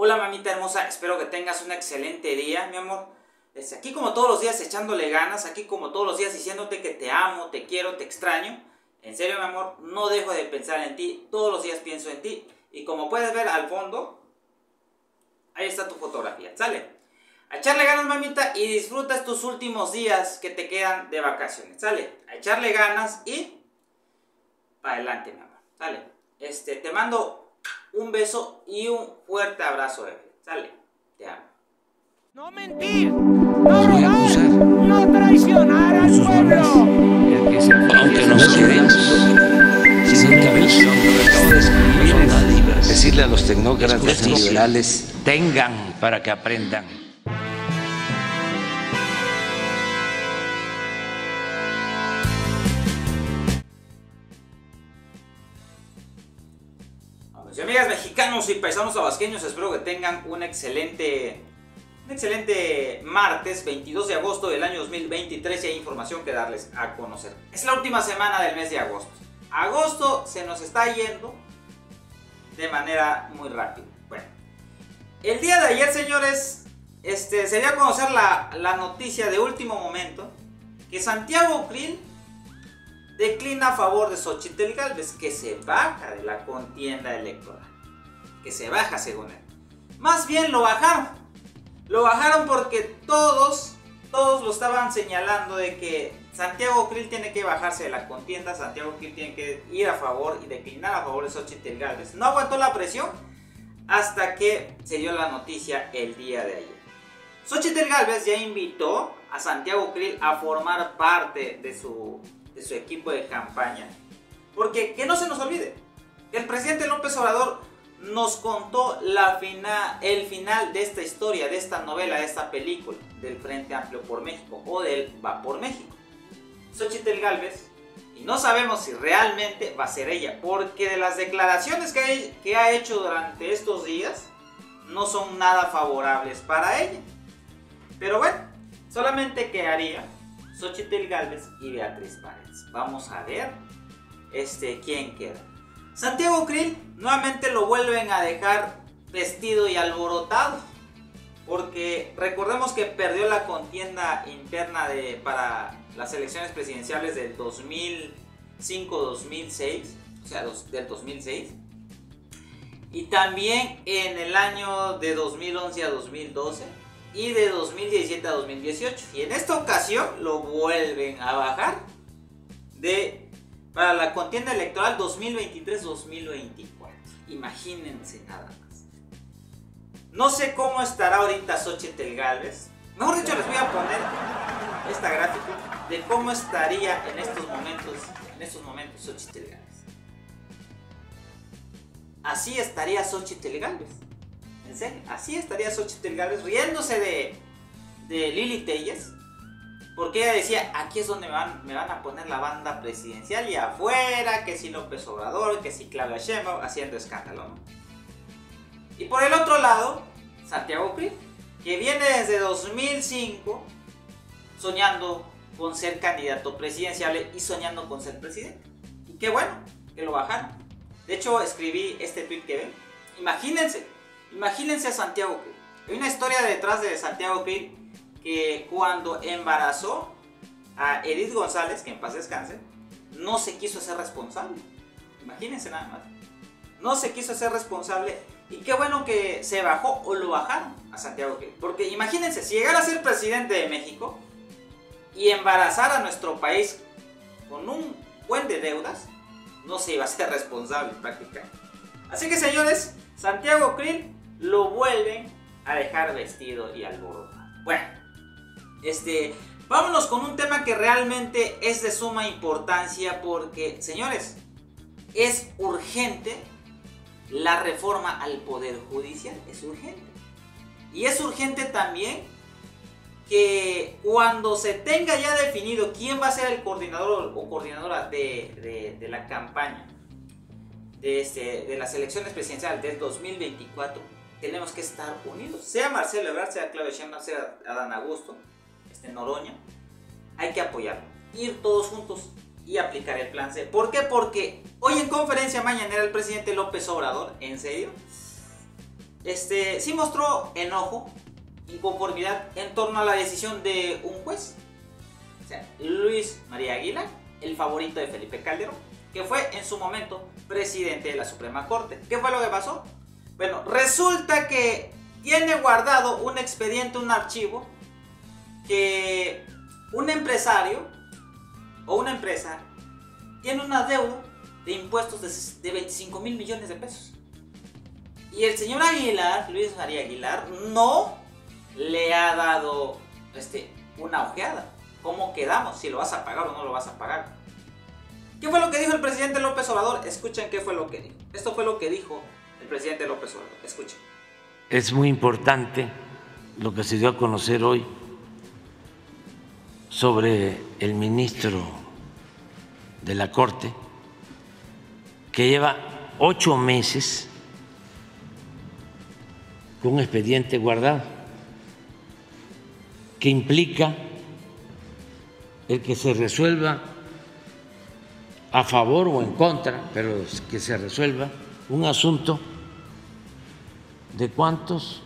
Hola mamita hermosa, espero que tengas un excelente día, mi amor. Desde aquí como todos los días echándole ganas, aquí como todos los días diciéndote que te amo, te quiero, te extraño. En serio, mi amor, no dejo de pensar en ti, todos los días pienso en ti. Y como puedes ver al fondo, ahí está tu fotografía, ¿sale? A echarle ganas, mamita, y disfruta estos últimos días que te quedan de vacaciones, ¿sale? A echarle ganas y para adelante, mi amor, ¿sale? Este, te mando un beso y un fuerte abrazo, bebé, ¿sale? Te amo. No mentir, no robar, no traicionar al pueblo. aunque no se crean, son Decirle a los tecnócratas liberales, tengan para que aprendan. Y paisanos tabasqueños, espero que tengan un excelente, un excelente martes 22 de agosto del año 2023 y hay información que darles a conocer. Es la última semana del mes de agosto. Agosto se nos está yendo de manera muy rápida. Bueno, el día de ayer, señores, este, se dio a conocer la, la noticia de último momento que Santiago Krill declina a favor de Xochitl Galvez, que se baja de la contienda electoral. Que se baja según él. Más bien lo bajaron. Lo bajaron porque todos, todos lo estaban señalando de que Santiago Krill tiene que bajarse de la contienda, Santiago Krill tiene que ir a favor y declinar a favor de Xochitl Galvez. No aguantó la presión hasta que se dio la noticia el día de ayer. Xochitl Galvez ya invitó a Santiago Krill a formar parte de su de su equipo de campaña. Porque que no se nos olvide, el presidente López Obrador nos contó la el final de esta historia, de esta novela, de esta película, del Frente Amplio por México o del Va por México. Xochitl Galvez, y no sabemos si realmente va a ser ella, porque de las declaraciones que ha hecho durante estos días, no son nada favorables para ella. Pero bueno, solamente quedaría Xochitl Galvez y Beatriz Paredes. Vamos a ver este, quién queda. Santiago Krill nuevamente lo vuelven a dejar vestido y alborotado. Porque recordemos que perdió la contienda interna de, para las elecciones presidenciales del 2005-2006. O sea, del 2006. Y también en el año de 2011 a 2012 y de 2017 a 2018. Y en esta ocasión lo vuelven a bajar de para la contienda electoral 2023-2024. Imagínense nada más. No sé cómo estará ahorita Xochitl Galvez. Mejor dicho, les voy a poner esta gráfica de cómo estaría en estos momentos, en estos momentos Xochitl Galvez. Así estaría Xochitl Galvez. En serio, así estaría Xochitl Galvez riéndose de, de Lili Telles. Porque ella decía, aquí es donde me van, me van a poner la banda presidencial y afuera, que si López Obrador, que si Claudia Sheinbaum, haciendo escándalo. Y por el otro lado, Santiago Krill, que viene desde 2005 soñando con ser candidato presidencial y soñando con ser presidente. Y qué bueno que lo bajaron. De hecho, escribí este tweet que ven. Imagínense, Imagínense a Santiago Krill. Hay una historia detrás de Santiago Krill que cuando embarazó a Edith González, que en paz descanse, no se quiso ser responsable. Imagínense nada más. No se quiso ser responsable y qué bueno que se bajó o lo bajaron a Santiago. Porque imagínense, si llegara a ser presidente de México y embarazara a nuestro país con un buen de deudas, no se iba a ser responsable prácticamente. Así que señores, Santiago Krill lo vuelven a dejar vestido y alborotado. Bueno, este, vámonos con un tema que realmente es de suma importancia porque, señores, es urgente la reforma al Poder Judicial, es urgente. Y es urgente también que cuando se tenga ya definido quién va a ser el coordinador o coordinadora de, la campaña de, este, de las elecciones presidenciales del 2024, tenemos que estar unidos. Sea Marcelo Ebrard, sea Claudio Sheinbaum, sea Adán Augusto, este Noroña, hay que apoyarlo. Ir todos juntos y aplicar el plan C. ¿Por qué? Porque hoy en conferencia mañanera el presidente López Obrador, en serio, este, sí mostró enojo, inconformidad en torno a la decisión de un juez, Luis María Aguilar, el favorito de Felipe Calderón, que fue en su momento presidente de la Suprema Corte. ¿Qué fue lo que pasó? Bueno, resulta que tiene guardado un expediente, un archivo, que un empresario o una empresa tiene una deuda de impuestos de, 25 mil millones de pesos. Y el señor Aguilar, Luis María Aguilar, no le ha dado este, una ojeada. ¿Cómo quedamos? Si lo vas a pagar o no lo vas a pagar. ¿Qué fue lo que dijo el presidente López Obrador? Escuchen qué fue lo que dijo. Esto fue lo que dijo el presidente López Obrador. Escuchen. Es muy importante lo que se dio a conocer hoy sobre el ministro de la Corte, que lleva ocho meses con un expediente guardado, que implica el que se resuelva a favor o en contra, pero que se resuelva un asunto de cuántos?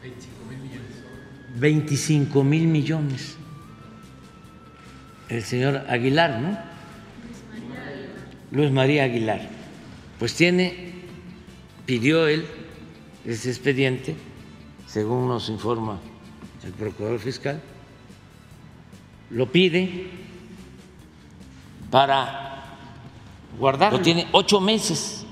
25 mil millones. 25 mil millones. El señor Aguilar, ¿no? Luis María Aguilar. Pues tiene, pidió él ese expediente, según nos informa el procurador fiscal, lo pide para guardarlo. Tiene ocho meses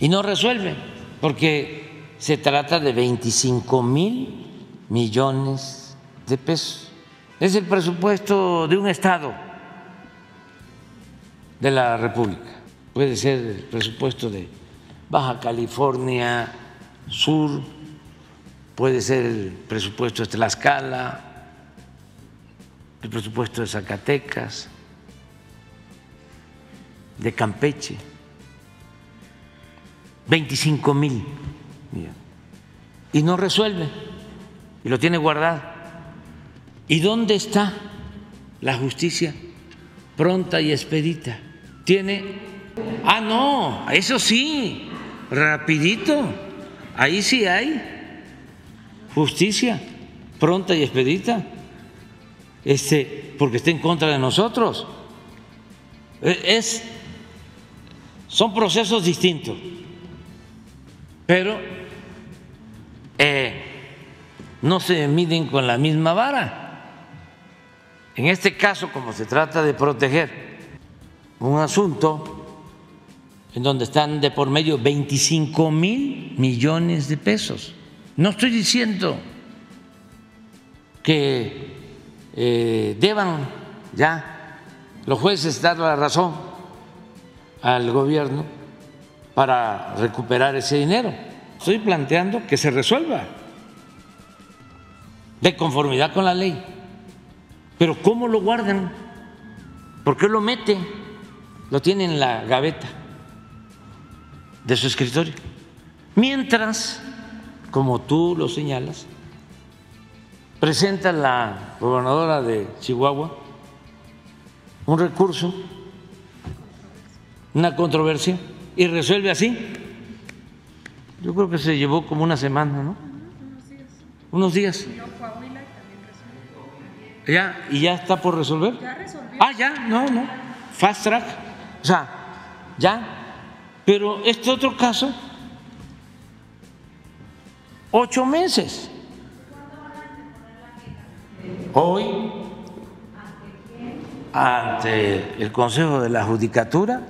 y no resuelve, porque se trata de 25 mil millones de pesos. Es el presupuesto de un Estado de la República. Puede ser el presupuesto de Baja California Sur, puede ser el presupuesto de Tlaxcala, el presupuesto de Zacatecas, de Campeche, 25 mil y no resuelve y lo tiene guardado. ¿Y dónde está la justicia pronta y expedita? Tiene, ah, no, eso sí, rapidito, ahí sí hay justicia pronta y expedita, este, porque está en contra de nosotros. E, es son procesos distintos, pero eh, no se miden con la misma vara. En este caso, como se trata de proteger un asunto en donde están de por medio 25 mil millones de pesos, no estoy diciendo que eh, deban ya los jueces dar la razón al gobierno para recuperar ese dinero. Estoy planteando que se resuelva de conformidad con la ley. Pero ¿cómo lo guardan? ¿Por qué lo mete? Lo tiene en la gaveta de su escritorio. Mientras, como tú lo señalas, presenta la gobernadora de Chihuahua un recurso una controversia y resuelve así. Yo creo que se llevó como una semana, ¿no? Unos días. Ya, y ya está por resolver. Ah, ya, no, no. Fast track. O sea, ya. Pero este otro caso, ocho meses. Hoy, ante el Consejo de la Judicatura,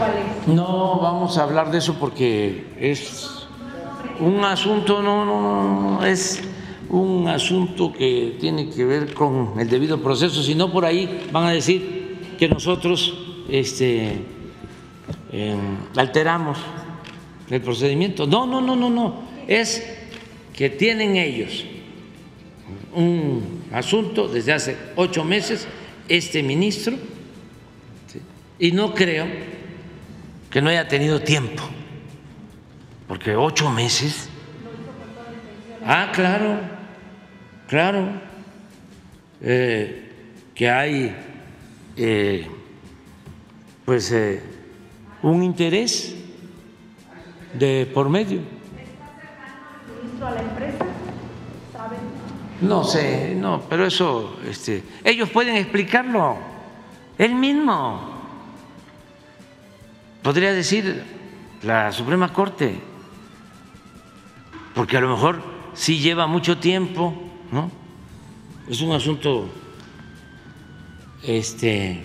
no vamos a hablar de eso porque es un asunto, no, no, no, es un asunto que tiene que ver con el debido proceso, si no por ahí van a decir que nosotros este, em, alteramos el procedimiento. No, no, no, no, no, es que tienen ellos un asunto desde hace ocho meses, este ministro, y no creo que no haya tenido tiempo, porque ocho meses. Ah, claro, claro, eh, que hay eh, pues eh, un interés de por medio. a la empresa? No sé, no, pero eso, este, ellos pueden explicarlo. Él mismo podría decir la Suprema Corte, porque a lo mejor sí lleva mucho tiempo, ¿no? Es un asunto, este,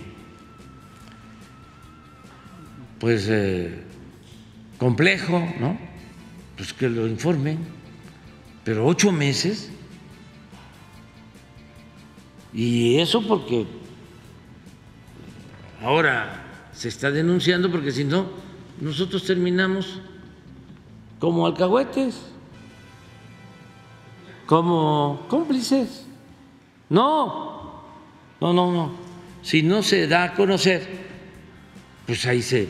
pues eh, complejo, ¿no? Pues que lo informen, pero ocho meses. Y eso porque ahora se está denunciando, porque si no, nosotros terminamos como alcahuetes, como cómplices. No, no, no, no. Si no se da a conocer, pues ahí se,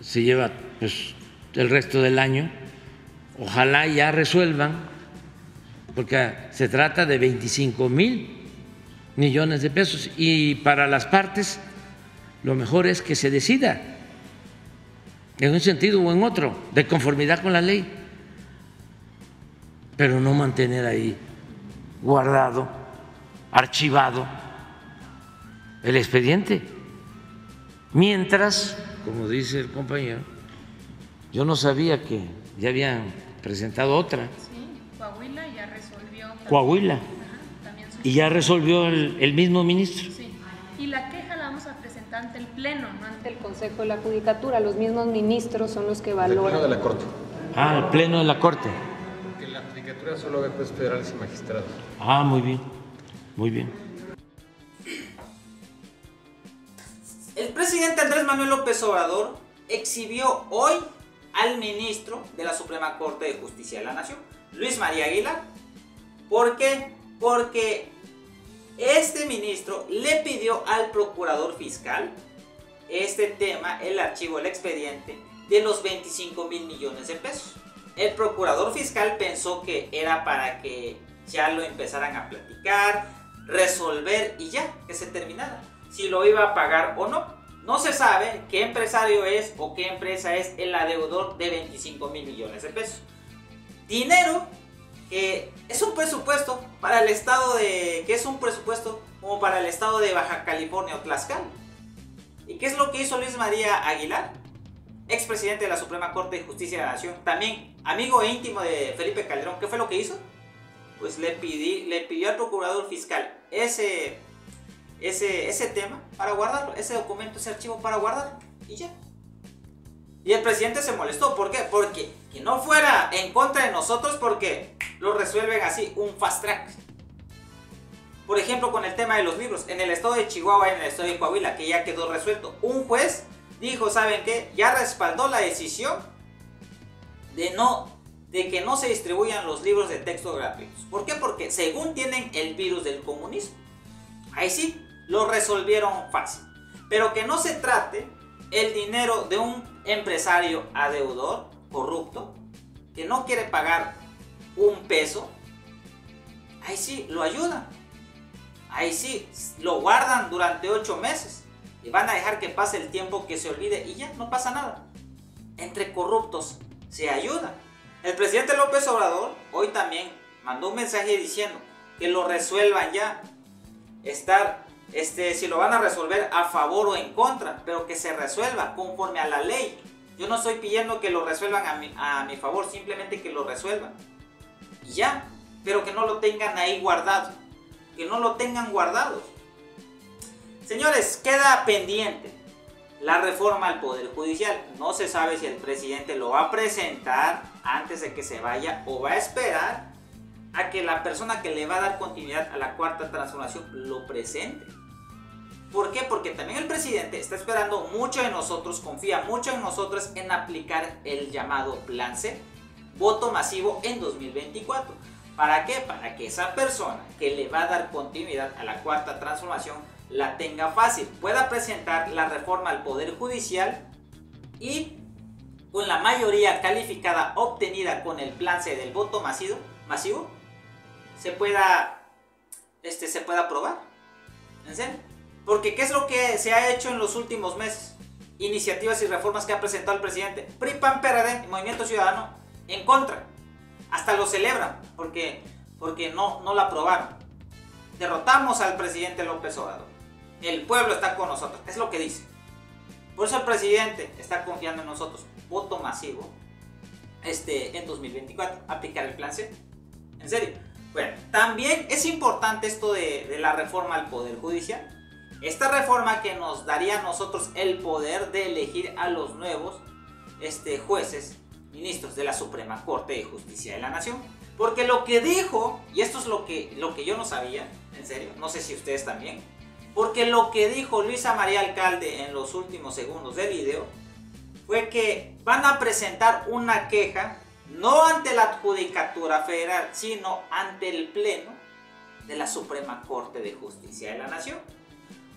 se lleva pues, el resto del año. Ojalá ya resuelvan, porque se trata de 25 mil millones de pesos y para las partes lo mejor es que se decida en un sentido o en otro, de conformidad con la ley, pero no mantener ahí guardado, archivado el expediente. Mientras, como dice el compañero, yo no sabía que ya habían presentado otra. Sí, Coahuila ya resolvió. Coahuila. Ajá, Y ya resolvió el, el mismo ministro. Pleno, no ante el Consejo de la Judicatura. Los mismos ministros son los que valoran. Pleno de la Corte. Ah, el pleno de la Corte. Que la Judicatura solo ve jueces federales y magistrados. Ah, muy bien, muy bien. El presidente Andrés Manuel López Obrador exhibió hoy al ministro de la Suprema Corte de Justicia de la Nación, Luis María Aguilar. ¿Por qué? Porque este ministro le pidió al procurador fiscal este tema, el archivo, el expediente de los 25 mil millones de pesos. El procurador fiscal pensó que era para que ya lo empezaran a platicar, resolver y ya, que se terminara. Si lo iba a pagar o no. No se sabe qué empresario es o qué empresa es el adeudor de 25 mil millones de pesos. Dinero que es un presupuesto para el estado de. que es un presupuesto como para el estado de Baja California o Tlaxcala. ¿Y qué es lo que hizo Luis María Aguilar? Expresidente de la Suprema Corte de Justicia de la Nación, también amigo e íntimo de Felipe Calderón. ¿Qué fue lo que hizo? Pues le, pidí, le pidió al procurador fiscal ese, ese, ese tema para guardarlo, ese documento, ese archivo para guardarlo. Y ya. Y el presidente se molestó. ¿Por qué? Porque que no fuera en contra de nosotros porque lo resuelven así, un fast track. Por ejemplo, con el tema de los libros, en el estado de Chihuahua y en el estado de Coahuila, que ya quedó resuelto, un juez dijo, ¿saben qué? Ya respaldó la decisión de no de que no se distribuyan los libros de texto gratuitos. ¿Por qué? Porque según tienen el virus del comunismo. Ahí sí, lo resolvieron fácil. Pero que no se trate el dinero de un empresario adeudor, corrupto, que no quiere pagar un peso, ahí sí lo ayudan. Ahí sí lo guardan durante ocho meses y van a dejar que pase el tiempo que se olvide y ya no pasa nada. Entre corruptos se ayuda. El presidente López Obrador hoy también mandó un mensaje diciendo que lo resuelvan ya. Estar, este, si lo van a resolver a favor o en contra, pero que se resuelva conforme a la ley. Yo no estoy pidiendo que lo resuelvan a mi, a mi favor, simplemente que lo resuelvan. Y ya, pero que no lo tengan ahí guardado. Que no lo tengan guardados. Señores, queda pendiente la reforma al Poder Judicial. No se sabe si el presidente lo va a presentar antes de que se vaya o va a esperar a que la persona que le va a dar continuidad a la cuarta transformación lo presente. ¿Por qué? Porque también el presidente está esperando mucho de nosotros, confía mucho en nosotros en aplicar el llamado Plan C, voto masivo en 2024. ¿Para qué? Para que esa persona que le va a dar continuidad a la cuarta transformación la tenga fácil, pueda presentar la reforma al Poder Judicial y con la mayoría calificada obtenida con el plan del voto masivo, masivo se pueda este se pueda aprobar. ¿En? Porque ¿qué es lo que se ha hecho en los últimos meses? Iniciativas y reformas que ha presentado el presidente. PRI, PAN, PRD Movimiento Ciudadano en contra. Hasta lo celebran porque, porque no, no la aprobaron. Derrotamos al presidente López Obrador. El pueblo está con nosotros. Es lo que dice. Por eso el presidente está confiando en nosotros. Voto masivo este, en 2024. Aplicar el plan C. En serio. Bueno, también es importante esto de, de la reforma al Poder Judicial. Esta reforma que nos daría a nosotros el poder de elegir a los nuevos este, jueces, ministros de la Suprema Corte de Justicia de la Nación. Porque lo que dijo, y esto es lo que, lo que yo no sabía, en serio, no sé si ustedes también, porque lo que dijo Luisa María Alcalde en los últimos segundos del video fue que van a presentar una queja no ante la Judicatura Federal, sino ante el Pleno de la Suprema Corte de Justicia de la Nación.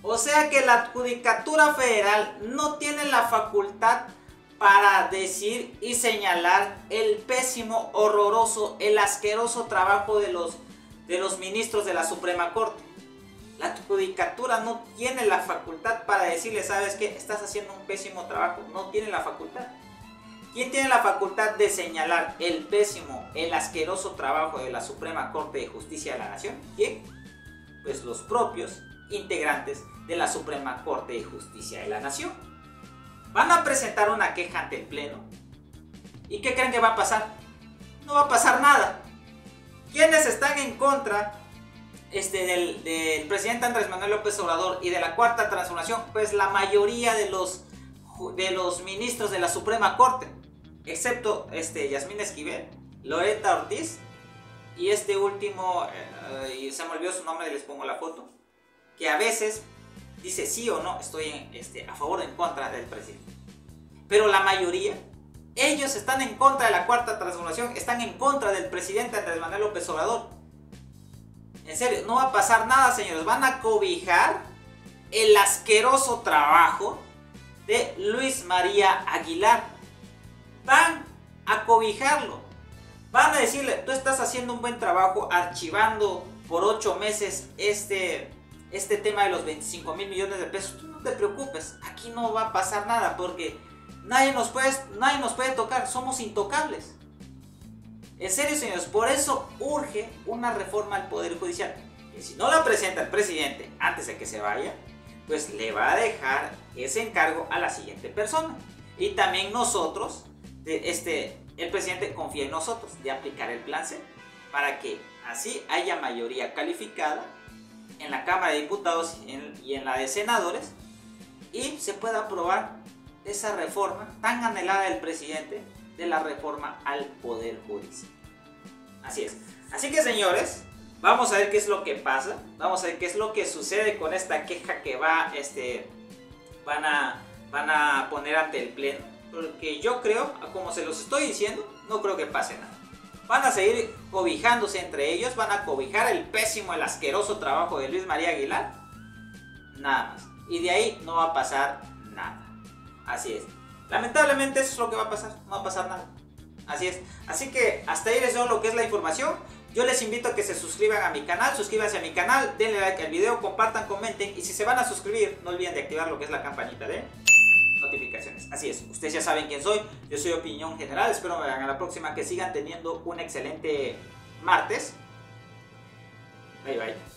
O sea que la Judicatura Federal no tiene la facultad para decir y señalar el pésimo, horroroso, el asqueroso trabajo de los, de los ministros de la Suprema Corte. La judicatura no tiene la facultad para decirle, sabes que estás haciendo un pésimo trabajo. No tiene la facultad. ¿Quién tiene la facultad de señalar el pésimo, el asqueroso trabajo de la Suprema Corte de Justicia de la Nación? ¿Quién? Pues los propios integrantes de la Suprema Corte de Justicia de la Nación. Van a presentar una queja ante el Pleno. ¿Y qué creen que va a pasar? No va a pasar nada. ¿Quiénes están en contra este, del, presidente Andrés Manuel López Obrador y de la Cuarta Transformación? Pues la mayoría de los, de los ministros de la Suprema Corte, excepto este, Yasmín Esquivel, Loreta Ortiz y este último, eh, y se me olvidó su nombre, les pongo la foto, que a veces dice sí o no, estoy este, a favor o en contra del presidente. Pero la mayoría, ellos están en contra de la cuarta transformación, están en contra del presidente Andrés Manuel López Obrador. En serio, no va a pasar nada, señores. Van a cobijar el asqueroso trabajo de Luis María Aguilar. Van a cobijarlo. Van a decirle, tú estás haciendo un buen trabajo archivando por ocho meses este este tema de los 25 mil millones de pesos, tú no te preocupes, aquí no va a pasar nada porque nadie nos puede, nadie nos puede tocar, somos intocables. En serio, señores, por eso urge una reforma al Poder Judicial. Si no la presenta el presidente antes de que se vaya, pues le va a dejar ese encargo a la siguiente persona. Y también nosotros, este, el presidente confía en nosotros de aplicar el plan C para que así haya mayoría calificada en la Cámara de Diputados y en, la de Senadores y se pueda aprobar esa reforma tan anhelada del presidente de la reforma al Poder Judicial. Así es. Así que señores, vamos a ver qué es lo que pasa, vamos a ver qué es lo que sucede con esta queja que va, este, van a, van a poner ante el Pleno. Porque yo creo, como se los estoy diciendo, no creo que pase nada van a seguir cobijándose entre ellos, van a cobijar el pésimo, el asqueroso trabajo de Luis María Aguilar. Nada más. Y de ahí no va a pasar nada. Así es. Lamentablemente eso es lo que va a pasar. No va a pasar nada. Así es. Así que hasta ahí les doy lo que es la información. Yo les invito a que se suscriban a mi canal, suscríbanse a mi canal, denle like al video, compartan, comenten y si se van a suscribir no olviden de activar lo que es la campanita de notificaciones. Así es, ustedes ya saben quién soy, yo soy Opinión General, espero me vean a la próxima, que sigan teniendo un excelente martes. Bye bye.